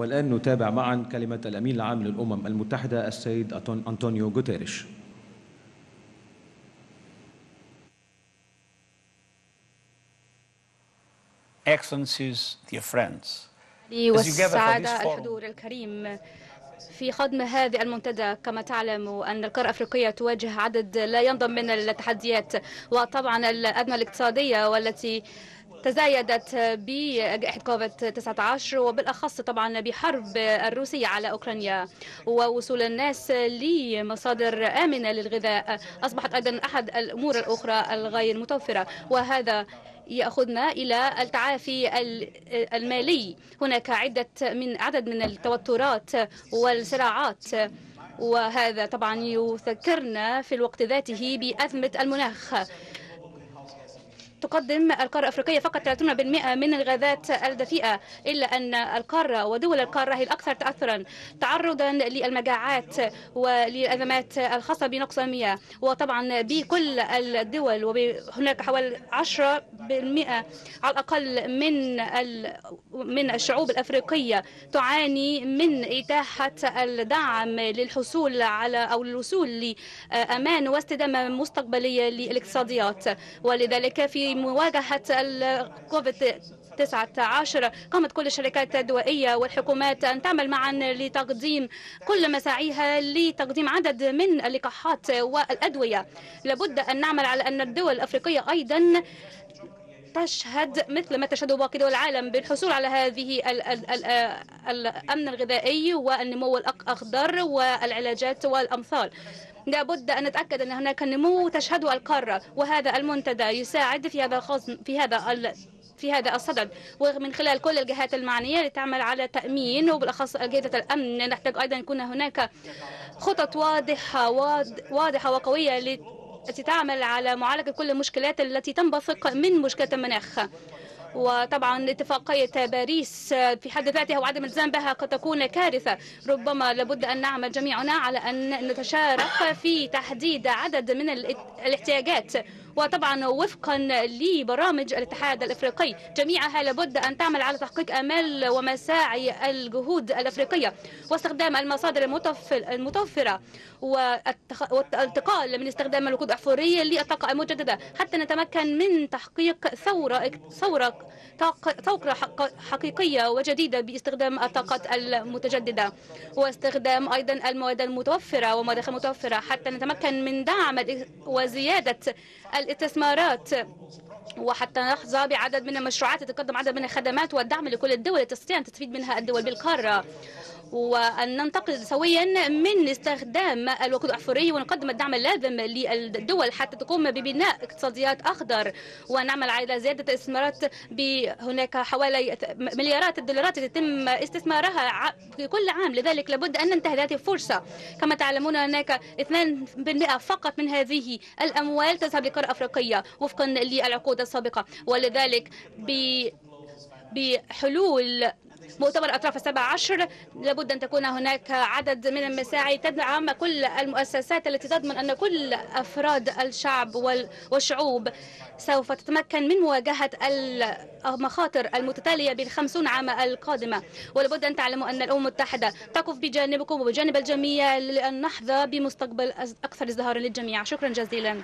والآن نتابع معا كلمة الأمين العام للأمم المتحدة السيد أنطونيو غوتيريش. Excellencies, dear friends, والسعادة الحضور الكريم في خضم هذه المنتدى كما تعلم أن القارة الأفريقية تواجه عدد لا ينضم من التحديات وطبعا الأزمة الاقتصادية والتي تزايدت بجائحة كوفيد 19 وبالأخص طبعا بحرب الروسية على أوكرانيا ووصول الناس لمصادر آمنة للغذاء. أصبحت أيضا أحد الأمور الأخرى الغير متوفرة وهذا يأخذنا إلى التعافي المالي. هناك عدة من عدد من التوترات والصراعات وهذا طبعا يذكرنا في الوقت ذاته بأزمة المناخ. تقدم القارة الأفريقية فقط 30% من الغازات الدفيئة إلا أن القارة ودول القارة هي الأكثر تأثرا تعرضا للمجاعات وللأزمات الخاصة بنقص المياه وطبعا بكل الدول وهناك حوالي 10% على الأقل من من الشعوب الأفريقية تعاني من إتاحة الدعم للحصول على أو الوصول لأمان واستدامة مستقبلية للاقتصاديات. ولذلك في مواجهة الكوفيد 19 قامت كل الشركات الدولية والحكومات أن تعمل معا لتقديم كل مساعيها لتقديم عدد من اللقاحات والأدوية. لابد أن نعمل على أن الدول الأفريقية أيضا تشهد مثل ما تشهد باقي دول العالم بالحصول على هذه ال ال ال الأمن الغذائي والنمو الأخضر والعلاجات والأمثال. لابد أن نتأكد أن هناك نمو تشهده القارة وهذا المنتدى يساعد في هذا الخصم في هذا في هذا الصدد. ومن خلال كل الجهات المعنية لتعمل على تأمين وبالأخص أجهزة الأمن نحتاج أيضا يكون هناك خطط واضحة واضحة وقوية التي تعمل على معالجة كل المشكلات التي تنبثق من مشكلة المناخ. وطبعا اتفاقية باريس في حد ذاتها وعدم الالتزام بها قد تكون كارثة. ربما لابد أن نعمل جميعنا على أن نتشارك في تحديد عدد من الاحتياجات. وطبعا وفقا لبرامج الاتحاد الأفريقي جميعها لابد أن تعمل على تحقيق امال ومساعي الجهود الأفريقية واستخدام المصادر المتوفرة والانتقال من استخدام الوقود الاحفوري للطاقة المجددة. حتى نتمكن من تحقيق ثورة ثورة ثورة حقيقية وجديدة باستخدام الطاقه المتجددة واستخدام أيضا المواد المتوفرة ومواد المتوفره حتى نتمكن من دعم وزيادة الاستثمارات. وحتى نحظى بعدد من المشروعات تقدم عدد من الخدمات والدعم لكل الدول تستطيع أن تستفيد منها الدول بالقارة. وأن ننتقل سويا من استخدام الوقود الأحفوري ونقدم الدعم اللازم للدول حتى تقوم ببناء اقتصاديات أخضر. ونعمل على زيادة الاستثمارات هناك حوالي مليارات الدولارات يتم استثمارها كل عام. لذلك لابد أن ننتهي هذه الفرصة. كما تعلمون هناك 2% فقط من هذه الأموال تذهب للقارة الأفريقية وفقا للعقود السابقة. ولذلك بحلول مؤتمر أطراف السبع عشر لابد أن تكون هناك عدد من المساعي تدعم كل المؤسسات التي تضمن أن كل أفراد الشعب والشعوب سوف تتمكن من مواجهة المخاطر المتتالية بالخمسون عام القادمة. ولابد أن تعلموا أن الأمم المتحدة تقف بجانبكم وبجانب الجميع لأن نحظى بمستقبل أكثر ازدهارا للجميع. شكرا جزيلا.